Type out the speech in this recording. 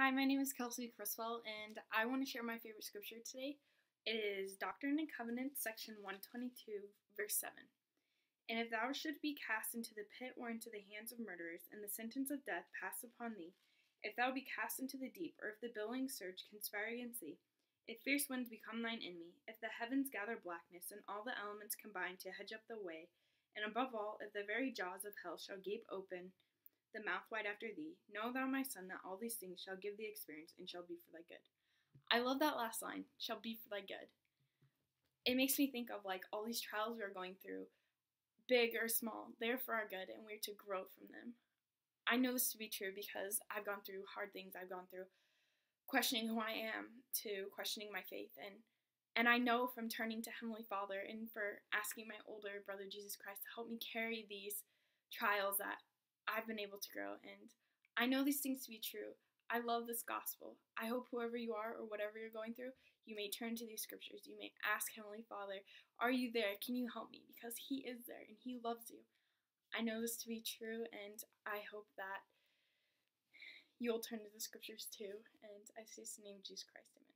Hi, my name is Kelsey Criswell, and I want to share my favorite scripture today. It is Doctrine and Covenants, section 122, verse 7. And if thou should be cast into the pit or into the hands of murderers, and the sentence of death pass upon thee, if thou be cast into the deep, or if the billowing surge conspire against thee, if fierce winds become thine enemy, if the heavens gather blackness, and all the elements combine to hedge up the way, and above all, if the very jaws of hell shall gape open, the mouth wide after thee. Know thou, my son, that all these things shall give thee experience and shall be for thy good. I love that last line, shall be for thy good. It makes me think of like all these trials we're going through, big or small, they're for our good and we're to grow from them. I know this to be true because I've gone through hard things. I've gone through questioning who I am to questioning my faith and and I know from turning to Heavenly Father and for asking my older brother Jesus Christ to help me carry these trials that I've been able to grow. And I know these things to be true. I love this gospel. I hope whoever you are or whatever you're going through, you may turn to these scriptures. You may ask Heavenly Father, Are you there? Can you help me? Because He is there and He loves you. I know this to be true, and I hope that you'll turn to the scriptures too. And I say in the name of Jesus Christ. Amen.